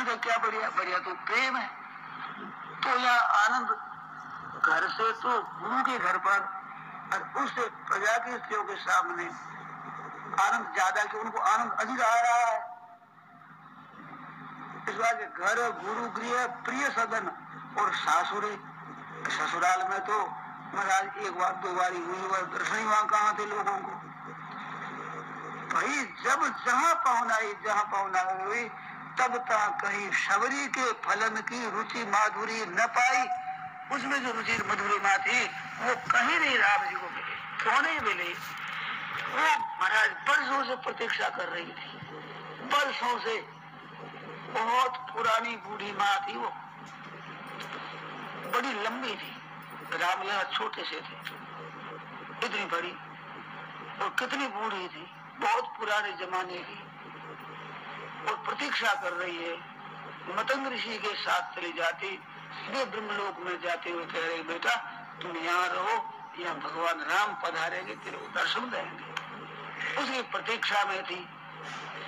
भोजन का क्या बढ़िया बढ़िया तो प्रेम है। तो यह आनंद घर से तो गुरु के घर पर और उस प्रजा के स्त्रियों के सामने आनंद ज़्यादा कि उनको आनंद अधिक आ रहा है। इस बात घर, गुरु, गृह, प्रिय सदन और सासुरे। ससुराल में तो महाराज एक बार, दो बार हुई बार दर्शन वहाँ कहा थे लोगों को। भाई जब जहाँ पहुनाई जहाँ पहुनाई हुई तब तक कहीं शबरी के फलन की रुचि माधुरी न पाई। उसमें जो रुचि मधुरी माँ थी, वो कहीं नहीं राम जी को मिले, क्यों नहीं मिले? वो महाराज बरसों से प्रतीक्षा कर रही थी। बरसों से बहुत पुरानी बूढ़ी माँ थी वो। बड़ी लंबी थी, रामलला छोटे से थे। इतनी बड़ी और कितनी बूढ़ी थी, बहुत पुराने जमाने की। और प्रतीक्षा कर रही है। मतंग ऋषि के साथ चली जाती वे ब्रह्मलोक में जाते हुए कह रहे बेटा, तुम यहाँ रहो, यहाँ भगवान राम पधारेंगे, तेरे को दर्शन देंगे। उसकी प्रतीक्षा में थी।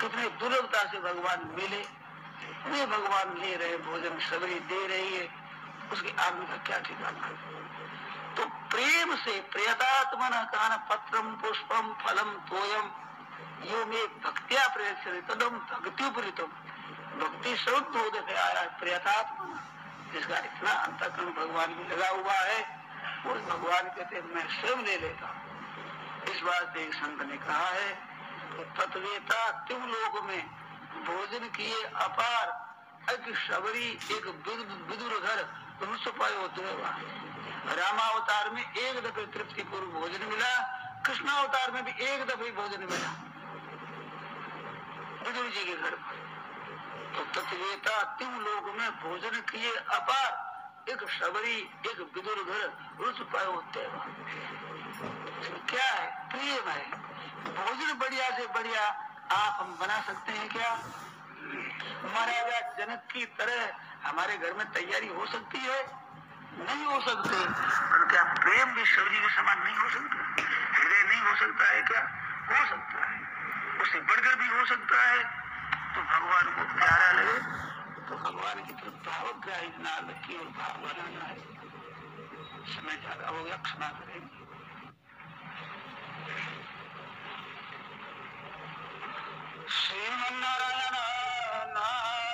कितने दुर्लभता से भगवान मिले। वे भगवान ले रहे, भोजन सबरी दे रही है। उसके आदमी का क्या ठिकाना तो प्रेम से प्रियतात्मन कान पत्रम पुष्पम फलम तोयम। यो में भक्तिया प्रेत तदम भक्ति प्रीतम भक्ति स्वरूप हो देखे आया प्रियतात्मन जिसका इतना अंतकरण भगवान में लगा हुआ है, उस भगवान कहते मैं स्वयं ले लेता इस बात एक संत ने कहा है कि तत्वेता तुम लोग में भोजन किए अपार एक शबरी एक विदुर घर रामावतार में एक दफे तृप्ति पूर्व भोजन मिला, कृष्णावतार में भी एक दफे भोजन मिला। विदुर जी के घर पर। तो तत्वेता तुम लोग में भोजन किए, अपार। एक शबरी, एक विदुर घर रुच होते क्या है? प्रेम है। भोजन बढ़िया से बढ़िया आप हम बना सकते हैं क्या? महाराजा, जनक की तरह हमारे घर में तैयारी हो सकती है? नहीं हो सकते। पर क्या प्रेम भी शबरी के समान नहीं हो सकता। हृदय नहीं हो सकता है क्या? हो सकता है। उससे बढ़कर भी हो सकता है। तो भगवान को प्यारा लगे। तो भगवान की तरफ़ इतना लकी और भाव बनाना है समय ज़्यादा हो गया, क्षमा करेंगे श्रीमारायण नारायण।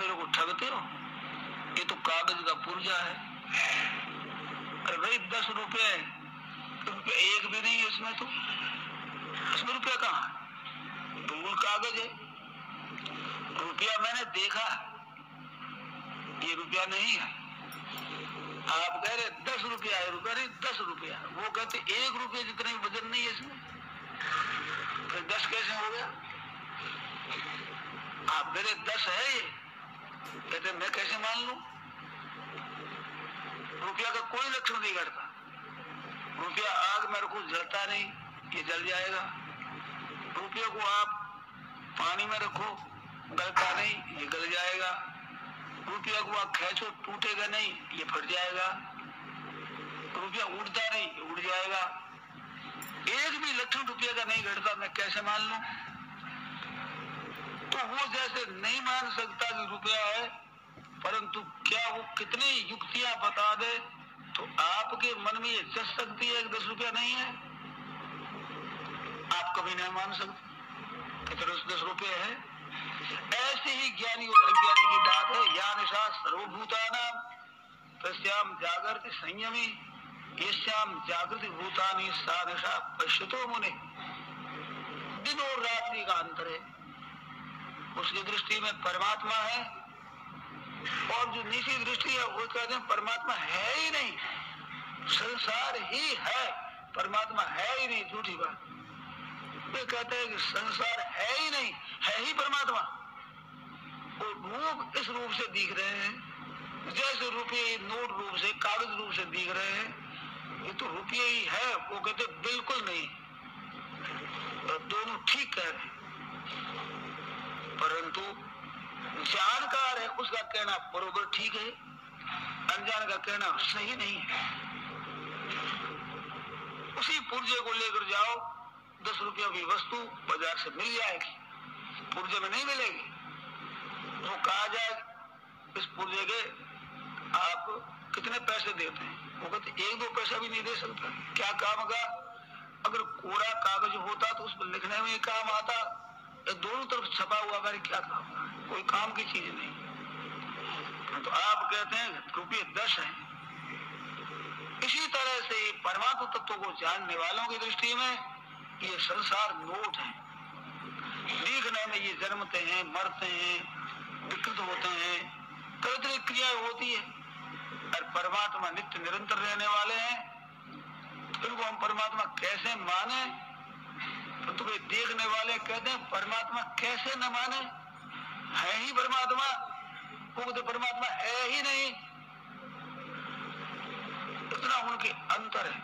मेरे को ठगते हो ये तो कागज़ का पुर्जा है। अरे भाई, दस रुपए एक भी नहीं है इसमें तो। इसमें रुपया कहाँ? बिल्कुल कागज़ है। रुपया मैंने देखा। ये रुपया नहीं है। आप कह रहे दस रुपया है, रुपया नहीं, दस रुपया वो कहते एक रुपये जितना वज़न नहीं है इसमें। फिर दस कैसे हो गया? आप मेरे दस है ये कहते मैं कैसे मान लू रुपया का कोई लक्षण नहीं करता रुपया आग मेरे को जलता नहीं, ये जल जाएगा। रुपये को आप पानी में रखो, गलता नहीं, ये गल जाएगा। रुपया को आप खेचो, टूटेगा नहीं, ये फट जाएगा। रुपया उड़ता नहीं उड़ जाएगा। एक भी लक्षण रुपये का नहीं घटता, मैं कैसे मान लू? तो वो जैसे नहीं मान सकता कि रुपया है परंतु क्या वो कितनी युक्तियाँ बता दे तो आपके मन में ये जस सकती है दस रुपया नहीं है। आप कभी नहीं मान सकते दस दस रुपये है। ऐसे ही ज्ञानी और अज्ञानी की बात है, या निशा सर्वभूतानाम तस्याम जागृति संयमी यश्याम जागृति भूतानी सा निशा पश्यतो मुनि। दिन और रात्रि का अंतर है। उसकी दृष्टि में परमात्मा है और जो निजी दृष्टि है, वो कहते हैं परमात्मा है ही नहीं। संसार ही है। परमात्मा है ही नहीं, झूठी बात। वे कहते हैं कि संसार है ही नहीं, है ही परमात्मा। वो लोग इस रूप से दिख रहे हैं, जैसे रुपये नोट रूप से, कागज़ रूप से दिख रहे हैं। ये तो रुपये ही है, वो कहते बिल्कुल नहीं। दोनों ठीक कह रहे परंतु जानकार है, उसका कहना बरोबर ठीक है, अनजान का कहना सही नहीं है। उसी पुर्जे को लेकर जाओ, दस रुपया की वस्तु बाज़ार से मिल जाएगी, पुर्जे में नहीं मिलेगी। तो कहा जाए, इस पुर्जे के आप कितने पैसे देते हैं? वो कहते, एक दो पैसा भी नहीं दे सकता। क्या काम का? अगर कोरा कागज़ होता तो उस पर लिखने में काम आता दोनों तरफ़ छपा हुआ मेरे क्या काम? कोई काम की चीज़ नहीं। तो आप कहते हैं रुपये दस है। इसी तरह से परमात्म तत्व को जानने वालों की दृष्टि में ये संसार नोट है। देखने में ये जन्मते हैं, मरते हैं, विकृत होते हैं, तरह तरह क्रिया होती है। और परमात्मा नित्य निरंतर रहने वाले हैं। इनको हम परमात्मा कैसे माने? तो वे देखने वाले कहते हैं, परमात्मा कैसे न माने? है ही परमात्मा वो तो परमात्मा है ही नहीं। इतना उनके अंतर है।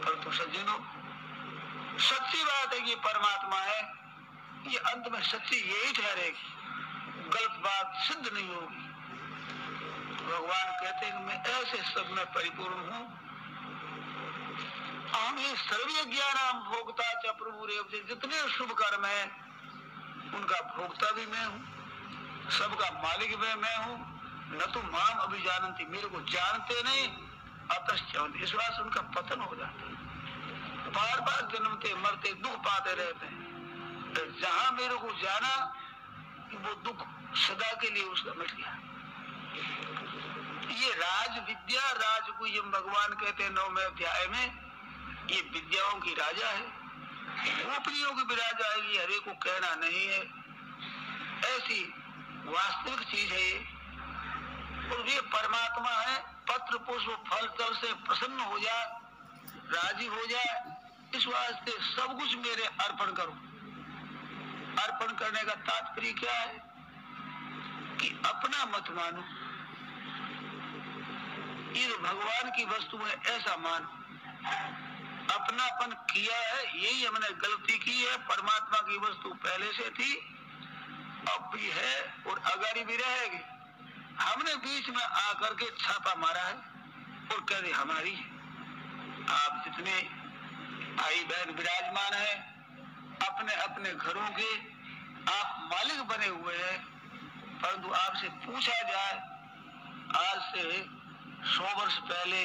परंतु सज्जनों, सच्ची बात है कि परमात्मा है। ये अंत में सच्ची यही ठहरेगी। गलत बात सिद्ध नहीं होगी। भगवान कहते हैं मैं ऐसे सब में परिपूर्ण हूँ। सर्वीय ज्ञान भोगता च प्रभु जितने शुभ कर्म है उनका भोक्ता भी मैं हूँ, सबका मालिक भी मैं हूँ। न तो माम अभी जानती मेरे को जानते नहीं अतश्चवंत इस बात से उनका पतन हो जाता है। बार बार जन्मते, मरते, दुख पाते रहते हैं। तो जहाँ मेरे को जाना, वो दुख सदा के लिए उसका मिट गया ये राज विद्या राज को ये भगवान कहते हैं नौवे अध्याय में, ये विद्याओं की राजा है। गोपनियों की है ये हरे को कहना नहीं है। ऐसी वास्तविक चीज़ है और ये परमात्मा है, पत्र पुष्प फल तल से प्रसन्न हो जाए, राज़ी हो जाए। इस वास्ते सब कुछ मेरे अर्पण करो। अर्पण करने का तात्पर्य क्या है? कि अपना मत मानो। ये भगवान की वस्तु है ऐसा मानो। अपनापन किया है, यही हमने गलती की है। परमात्मा की वस्तु पहले से थी, अब भी है और अगर भी रहेगी। हमने बीच में आकर के छापा मारा है और कह रहे, हमारी, आप जितने भाई बहन विराजमान है अपने अपने घरों के आप मालिक बने हुए हैं, परंतु आपसे पूछा जाए, आज से सौ वर्ष पहले,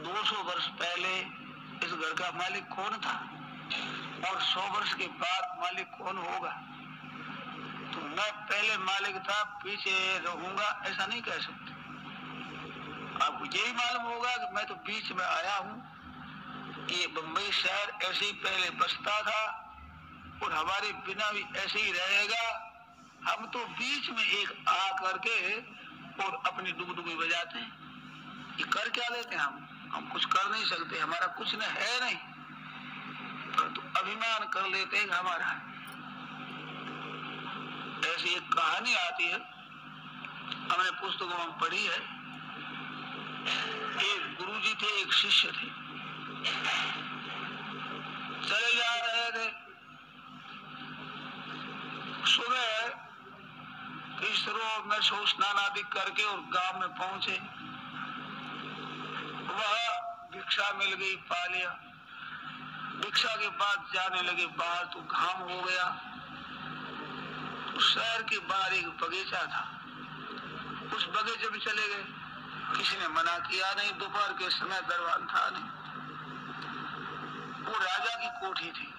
दो सौ वर्ष पहले इस घर का मालिक कौन था? और सौ वर्ष के बाद मालिक कौन होगा? तो मैं पहले मालिक था, पीछे रहूँगा, ऐसा नहीं कह सकते। आपको यही मालूम होगा कि मैं तो बीच में आया हूँ ये बम्बई शहर ऐसे ही पहले बसता था और हमारे बिना भी ऐसे ही रहेगा। हम तो बीच में एक आ करके और अपनी डुगडुगी बजाते हैं। ये कर क्या लेते हैं हम? हम कुछ कर नहीं सकते, हमारा कुछ न है नहीं। परंतु तो अभिमान कर लेते हैं हमारा। ऐसी एक कहानी आती है, हमने पुस्तकों में पढ़ी है। एक गुरु जी थे, एक शिष्य थे। चले जा रहे थे। सुबह किस रोग में सो स्नान आदि करके और गाँव में पहुँचे। भिक्षा मिल गई, पा लिया। भिक्षा के बाद जाने लगे, बाहर तो घाम हो गया। तो शहर के बाहर एक बगीचा था। उस बगीचे में चले गए। किसी ने मना किया, नहीं, दोपहर के समय दरबार था नहीं। वो राजा की कोठी थी।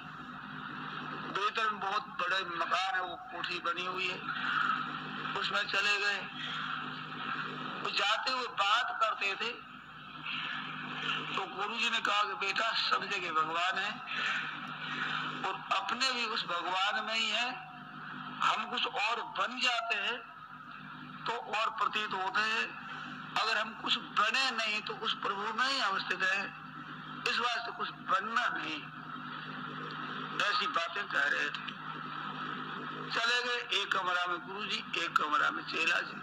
भीतर में बहुत बड़े मकान है, वो कोठी बनी हुई है। उसमें चले गए। वो जाते हुए बात करते थे। तो गुरु जी ने कहा कि बेटा, सब जगह भगवान है और अपने भी उस भगवान में ही है। हम कुछ और बन जाते हैं तो और प्रतीत होते हैं। अगर हम कुछ बने नहीं तो उस प्रभु में ही हम स्थित है। इस वास्ते कुछ बनना नहीं। ऐसी बातें कह रहे थे। चले गए एक कमरा में गुरु जी, एक कमरा में चेला जी।